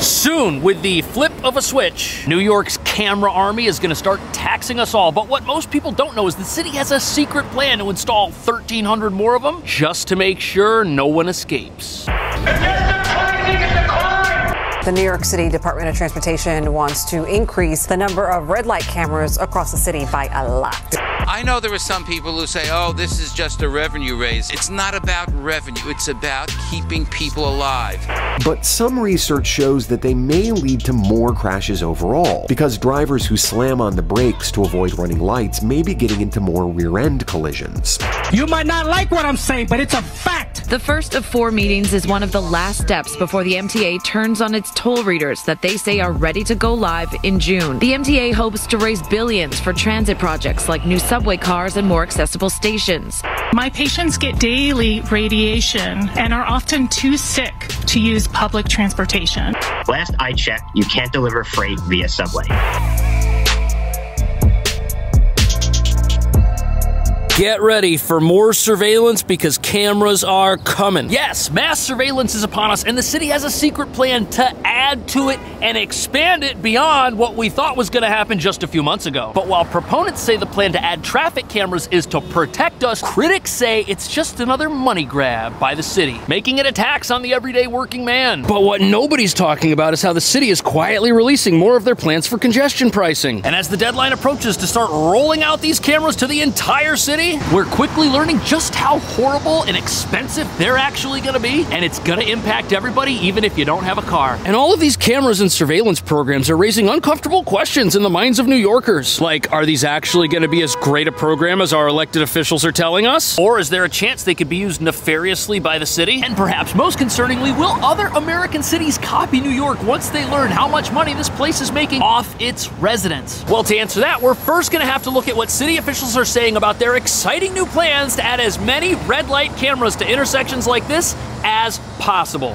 Soon, with the flip of a switch, New York's camera army is going to start taxing us all. But what most people don't know is the city has a secret plan to install 1,300 more of them just to make sure no one escapes. The New York City Department of Transportation wants to increase the number of red light cameras across the city by a lot. I know there are some people who say, oh, this is just a revenue raise. It's not about revenue, it's about keeping people alive. But some research shows that they may lead to more crashes overall, because drivers who slam on the brakes to avoid running lights may be getting into more rear end collisions. You might not like what I'm saying, but it's a fact. The first of four meetings is one of the last steps before the MTA turns on its toll readers that they say are ready to go live in June. The MTA hopes to raise billions for transit projects like new subway cars and more accessible stations. My patients get daily radiation and are often too sick to use public transportation. Last I checked, you can't deliver freight via subway. Get ready for more surveillance because cameras are coming. Yes, mass surveillance is upon us, and the city has a secret plan to add to it and expand it beyond what we thought was going to happen just a few months ago. But while proponents say the plan to add traffic cameras is to protect us, critics say it's just another money grab by the city, making it a tax on the everyday working man. But what nobody's talking about is how the city is quietly releasing more of their plans for congestion pricing. And as the deadline approaches to start rolling out these cameras to the entire city, we're quickly learning just how horrible and expensive they're actually going to be, and it's going to impact everybody, even if you don't have a car. And all of these cameras and surveillance programs are raising uncomfortable questions in the minds of New Yorkers. Like, are these actually going to be as great a program as our elected officials are telling us? Or is there a chance they could be used nefariously by the city? And perhaps most concerningly, will other American cities copy New York once they learn how much money this place is making off its residents? Well, to answer that, we're first going to have to look at what city officials are saying about their exciting new plans to add as many red light cameras to intersections like this as possible.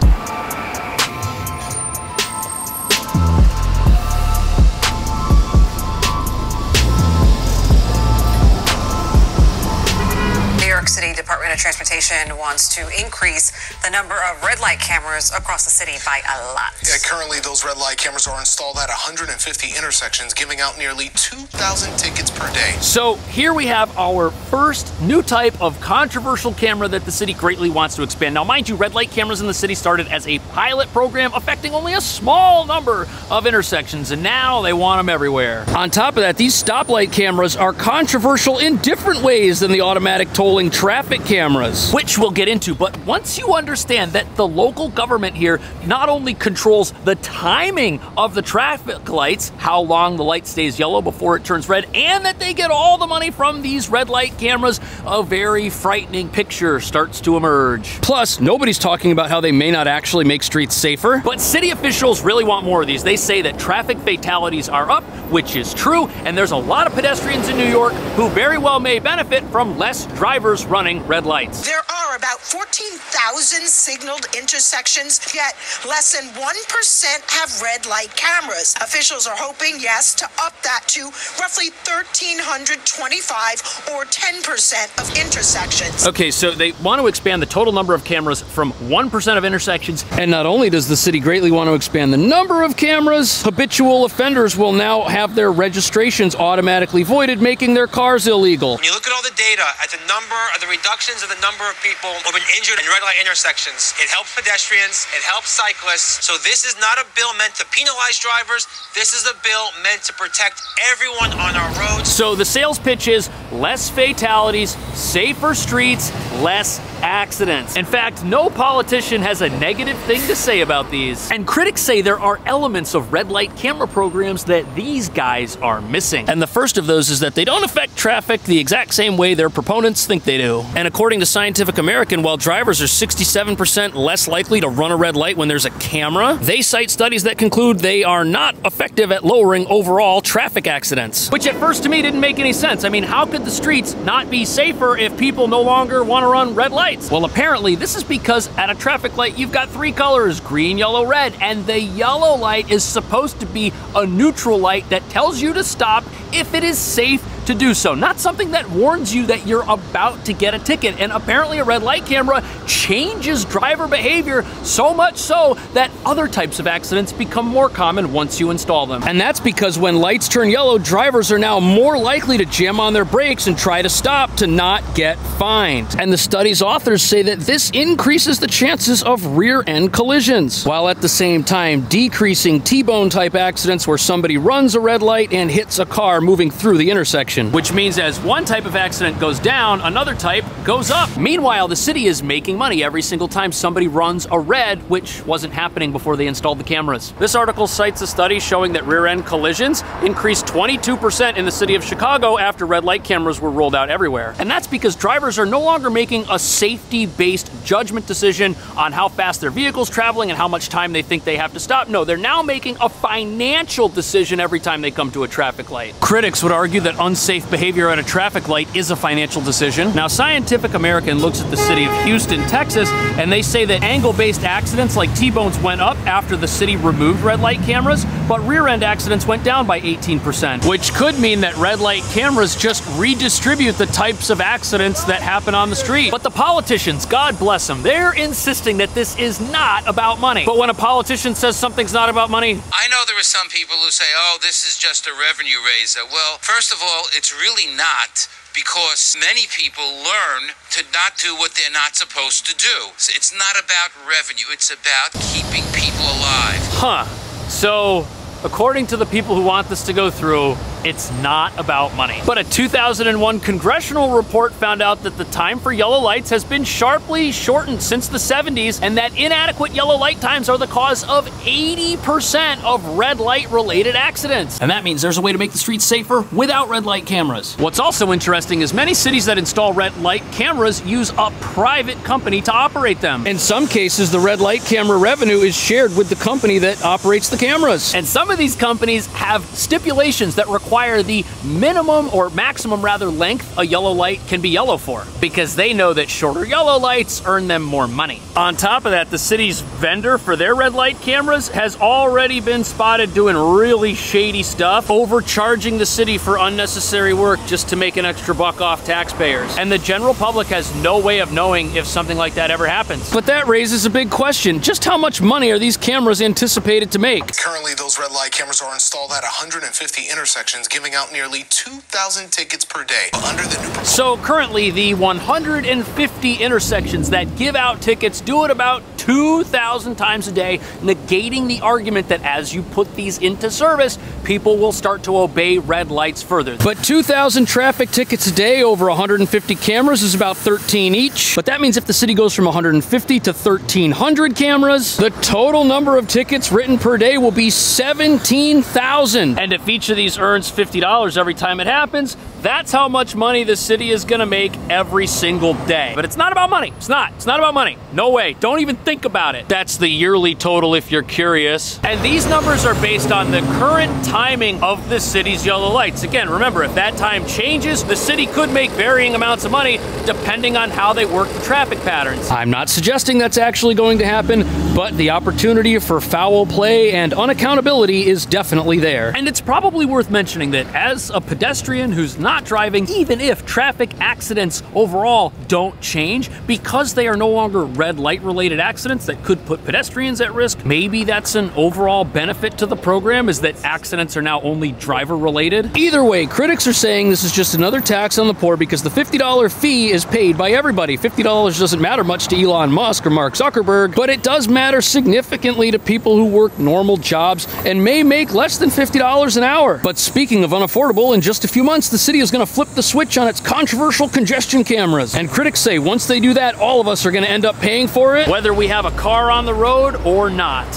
Department of Transportation wants to increase the number of red light cameras across the city by a lot. Yeah, currently, those red light cameras are installed at 150 intersections, giving out nearly 2,000 tickets per day. So here we have our first new type of controversial camera that the city greatly wants to expand. Now, mind you, red light cameras in the city started as a pilot program affecting only a small number of intersections, and now they want them everywhere. On top of that, these stoplight cameras are controversial in different ways than the automatic tolling traffic cameras, which we'll get into. But once you understand that the local government here not only controls the timing of the traffic lights, how long the light stays yellow before it turns red, and that they get all the money from these red light cameras, a very frightening picture starts to emerge. Plus, nobody's talking about how they may not actually make streets safer, but city officials really want more of these. They say that traffic fatalities are up, which is true, and there's a lot of pedestrians in New York who very well may benefit from less drivers running red lights. There are about 14,000 signaled intersections, yet less than 1% have red light cameras. Officials are hoping, yes, to up that to roughly 1,325 or 10% of intersections. Okay, so they want to expand the total number of cameras from 1% of intersections. And not only does the city greatly want to expand the number of cameras, habitual offenders will now have their registrations automatically voided, making their cars illegal. When you look at all the data at the number of the reductions of the number of people who've been injured in red light intersections, it helps pedestrians, it helps cyclists. So this is not a bill meant to penalize drivers. This is a bill meant to protect everyone on our roads. So the sales pitch is less fatalities, safer streets, less accidents. In fact, no politician has a negative thing to say about these. And critics say there are elements of red light camera programs that these guys are missing. And the first of those is that they don't affect traffic the exact same way their proponents think they do. And according to Scientific American, while drivers are 67% less likely to run a red light when there's a camera, they cite studies that conclude they are not effective at lowering overall traffic accidents. Which at first to me didn't make any sense. I mean, how could the streets not be safer if people no longer want to run red lights? Well, apparently, this is because at a traffic light, you've got three colors green, yellow, red. And the yellow light is supposed to be a neutral light that tells you to stop if it is safe to do so, not something that warns you that you're about to get a ticket. And apparently, a red light camera changes driver behavior so much so that other types of accidents become more common once you install them. And that's because when lights turn yellow, drivers are now more likely to jam on their brakes and try to stop to not get fined. And the study's authors say that this increases the chances of rear end collisions, while at the same time decreasing T bone type accidents where somebody runs a red light and hits a car moving through the intersection. Which means as one type of accident goes down, another type goes up. Meanwhile, the city is making money every single time somebody runs a red, which wasn't happening before they installed the cameras. This article cites a study showing that rear end collisions increased 22% in the city of Chicago after red light cameras were rolled out everywhere. And that's because drivers are no longer making a safety based judgment decision on how fast their vehicle's traveling and how much time they think they have to stop. No, they're now making a financial decision every time they come to a traffic light. Critics would argue that unsafe behavior at a traffic light is a financial decision. Now, Scientific American looks at the city of Houston, Texas, and they say that angle based accidents like T bones went up after the city removed red light cameras, but rear end accidents went down by 18%, which could mean that red light cameras just redistribute the types of accidents that happen on the street. But the politicians, God bless them, they're insisting that this is not about money. But when a politician says something's not about money, I know there are some people who say, oh, this is just a revenue raiser. Well, first of all, it's really not because many people learn to not do what they're not supposed to do. It's not about revenue, it's about keeping people alive. Huh. So, according to the people who want this to go through, it's not about money. But a 2001 congressional report found out that the time for yellow lights has been sharply shortened since the 70s, and that inadequate yellow light times are the cause of 80% of red light related accidents. And that means there's a way to make the streets safer without red light cameras. What's also interesting is many cities that install red light cameras use a private company to operate them. In some cases, the red light camera revenue is shared with the company that operates the cameras. And some of these companies have stipulations that require the minimum or maximum rather length a yellow light can be yellow for because they know that shorter yellow lights earn them more money. On top of that, the city's vendor for their red light cameras has already been spotted doing really shady stuff, overcharging the city for unnecessary work just to make an extra buck off taxpayers. And the general public has no way of knowing if something like that ever happens. But that raises a big question. Just how much money are these cameras anticipated to make? Currently, those red light cameras are installed at 150 intersections, giving out nearly 2,000 tickets per day. Under the new So currently, the 150 intersections that give out tickets do it about 2,000 times a day, negating the argument that as you put these into service, people will start to obey red lights further. But 2,000 traffic tickets a day over 150 cameras is about 13 each. But that means if the city goes from 150 to 1,300 cameras, the total number of tickets written per day will be 17,000. And if each of these earns $50 every time it happens, that's how much money the city is gonna make every single day. But it's not about money. It's not. It's not about money. No way. Don't even think about it. That's the yearly total if you're curious. And these numbers are based on the current timing of the city's yellow lights. Again, remember, if that time changes, the city could make varying amounts of money depending on how they work the traffic patterns. I'm not suggesting that's actually going to happen, but the opportunity for foul play and unaccountability is definitely there. And it's probably worth mentioning that as a pedestrian who's not driving, even if traffic accidents overall don't change, because they are no longer red light related accidents that could put pedestrians at risk, maybe that's an overall benefit to the program is that accidents are now only driver related. Either way, critics are saying this is just another tax on the poor because the $50 fee is paid by everybody. $50 doesn't matter much to Elon Musk or Mark Zuckerberg, but it does matter significantly to people who work normal jobs and may make less than $50 an hour. But speaking of unaffordable, in just a few months, the city is going to flip the switch on its controversial congestion cameras. And critics say once they do that, all of us are going to end up paying for it, whether we have a car on the road or not.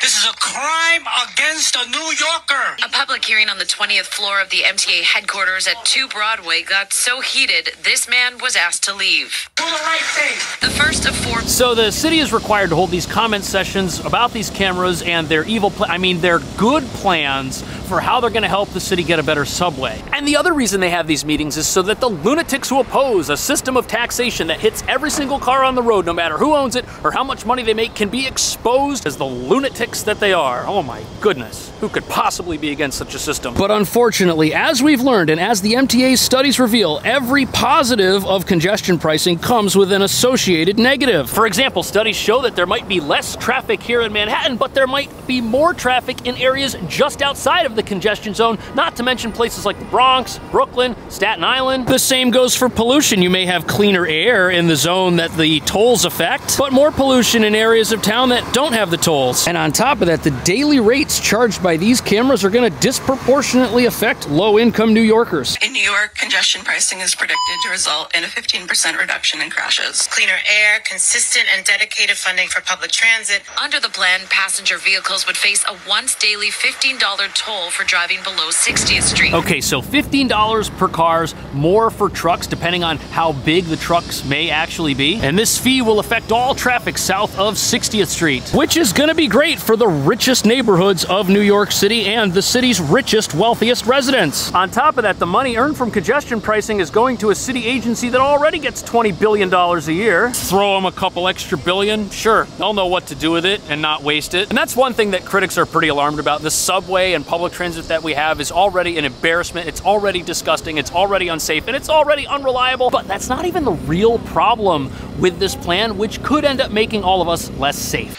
This is a crime against a New Yorker. A public hearing on the 20th floor of the MTA headquarters at 2 Broadway got so heated, this man was asked to leave. Do the right thing. The first of four. So the city is required to hold these comment sessions about these cameras and their evil, pla- I mean, their good plans for how they're going to help the city get a better subway. And the other reason they have these meetings is so that the lunatics who oppose a system of taxation that hits every single car on the road, no matter who owns it or how much money they make, can be exposed as the lunatics that they are. Oh my goodness. Who could possibly be against such a system? But unfortunately, as we've learned and as the MTA's studies reveal, every positive of congestion pricing comes with an associated negative. For example, studies show that there might be less traffic here in Manhattan, but there might be more traffic in areas just outside of the congestion zone, not to mention places like the Bronx, Brooklyn, Staten Island. The same goes for pollution. You may have cleaner air in the zone that the tolls affect, but more pollution in areas of town that don't have the tolls. And on top of that, the daily rates charged by these cameras are going to disproportionately affect low income New Yorkers. In New York, congestion pricing is predicted to result in a 15% reduction in crashes. Cleaner air, consistent and dedicated funding for public transit. Under the plan, passenger vehicles would face a once daily $15 toll for driving below 60th Street. Okay, so $15 per cars, more for trucks, depending on how big the trucks may actually be. And this fee will affect all traffic south of 60th Street, which is going to be great for the richest neighborhoods of New York City and the city's richest, wealthiest residents. On top of that, the money earned from congestion pricing is going to a city agency that already gets $20 billion a year. Throw them a couple extra billion, sure, they'll know what to do with it and not waste it. And that's one thing that critics are pretty alarmed about. The subway and public transit that we have is already an embarrassment. It's already disgusting. It's already unsafe and it's already unreliable. But that's not even the real problem with this plan, which could end up making all of us less safe.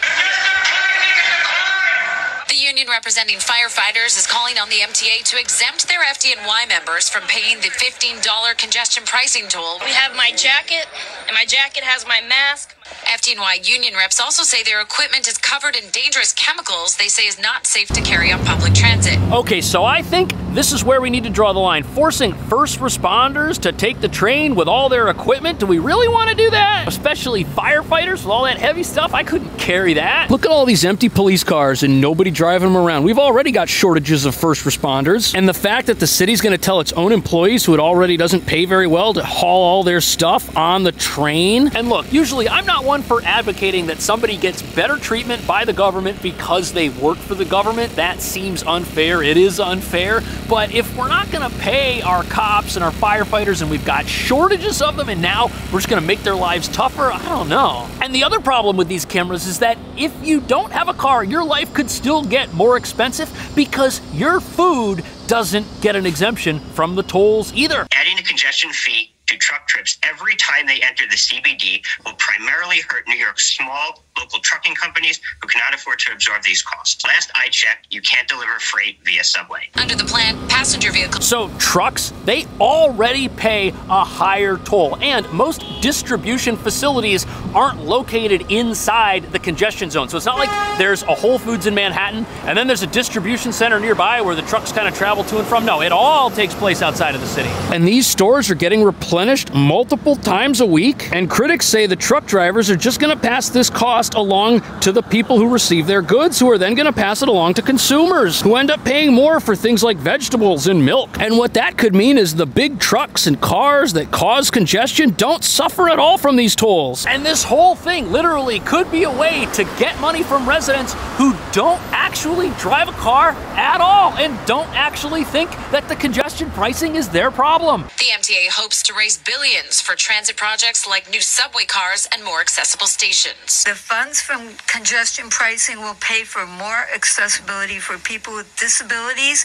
Representing firefighters is calling on the MTA to exempt their FDNY members from paying the $15 congestion pricing toll. We have my jacket, and my jacket has my mask. FDNY union reps also say their equipment is covered in dangerous chemicals they say is not safe to carry on public transit. Okay, so I think this is where we need to draw the line. Forcing first responders to take the train with all their equipment, do we really want to do that? Especially firefighters with all that heavy stuff? I couldn't carry that. Look at all these empty police cars and nobody driving them around. We've already got shortages of first responders. And the fact that the city's going to tell its own employees who it already doesn't pay very well to haul all their stuff on the train. And look, usually I'm not one for advocating that somebody gets better treatment by the government because they work for the government. That seems unfair. It is unfair. But if we're not going to pay our cops and our firefighters and we've got shortages of them and now we're just going to make their lives tougher, I don't know. And the other problem with these cameras is that if you don't have a car, your life could still get more expensive because your food doesn't get an exemption from the tolls either. Adding a congestion fee to truck trips every time they enter the CBD will primarily hurt New York's small local trucking companies who cannot afford to absorb these costs. Last I checked, you can't deliver freight via subway. Under the plan, passenger vehicles. So trucks, they already pay a higher toll, and most distribution facilities aren't located inside the congestion zone. So it's not like there's a Whole Foods in Manhattan and then there's a distribution center nearby where the trucks kind of travel to and from. No, it all takes place outside of the city. And these stores are getting replenished multiple times a week, and critics say the truck drivers are just going to pass this cost along to the people who receive their goods, who are then going to pass it along to consumers, who end up paying more for things like vegetables and milk. And what that could mean is the big trucks and cars that cause congestion don't suffer at all from these tolls. And this whole thing literally could be a way to get money from residents who don't actually drive a car at all and don't actually think that the congestion pricing is their problem. The MTA hopes to raise billions for transit projects like new subway cars and more accessible stations. The funds from congestion pricing will pay for more accessibility for people with disabilities,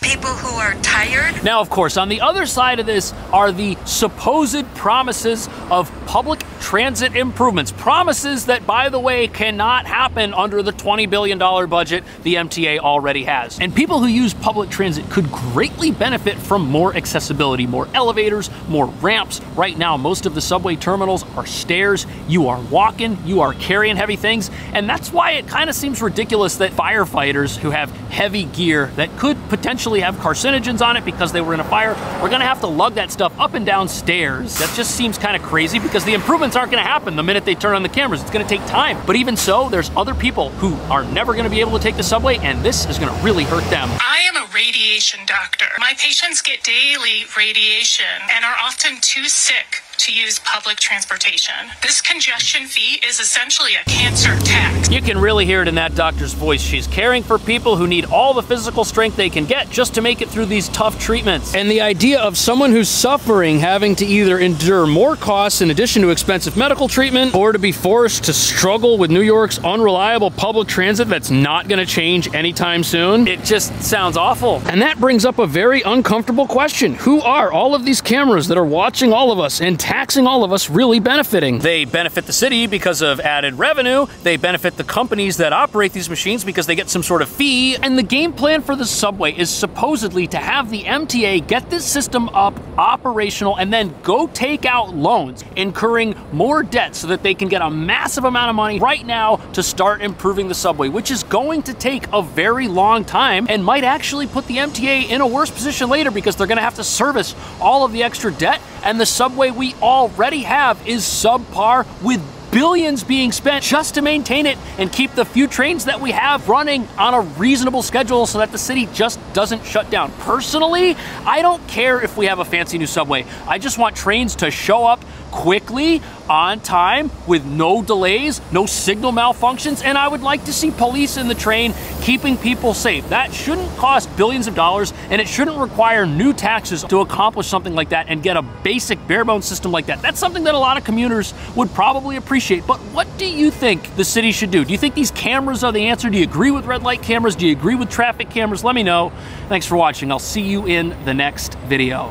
people who are tired. Now, of course, on the other side of this are the supposed promises of public transit improvements. Promises that, by the way, cannot happen under the $20 billion budget the MTA already has. And people who use public transit could greatly benefit from more accessibility, more elevators, more ramps. Right now, most of the subway terminals are stairs. You are walking, you are carrying heavy things. And that's why it kind of seems ridiculous that firefighters who have heavy gear that could potentially have carcinogens on it because they were in a fire are going to have to lug that stuff up and down stairs. That just seems kind of crazy because the improvements aren't going to happen the minute they turn on the cameras. It's going to take time. But even so, there's other people who are never going to be able to take the subway, and this is going to really hurt them. I am a radiation doctor. My patients get daily radiation and are often too sick to use public transportation. This congestion fee is essentially a cancer tax. You can really hear it in that doctor's voice. She's caring for people who need all the physical strength they can get just to make it through these tough treatments. And the idea of someone who's suffering having to either endure more costs in addition to expensive medical treatment or to be forced to struggle with New York's unreliable public transit that's not going to change anytime soon, it just sounds awful. And that brings up a very uncomfortable question. Who are all of these cameras that are watching all of us and taxing all of us really benefiting? They benefit the city because of added revenue. They benefit the companies that operate these machines because they get some sort of fee. And the game plan for the subway is supposedly to have the MTA get this system up operational and then go take out loans, incurring more debt so that they can get a massive amount of money right now to start improving the subway, which is going to take a very long time and might actually put the MTA in a worse position later because they're going to have to service all of the extra debt. And the subway we already have is subpar with billions being spent just to maintain it and keep the few trains that we have running on a reasonable schedule so that the city just doesn't shut down. Personally, I don't care if we have a fancy new subway. I just want trains to show up quickly, on time, with no delays, no signal malfunctions, and I would like to see police in the train keeping people safe. That shouldn't cost billions of dollars, and it shouldn't require new taxes to accomplish something like that and get a basic bare bones system like that. That's something that a lot of commuters would probably appreciate. But what do you think the city should do? Do you think these cameras are the answer? Do you agree with red light cameras? Do you agree with traffic cameras? Let me know. Thanks for watching. I'll see you in the next video.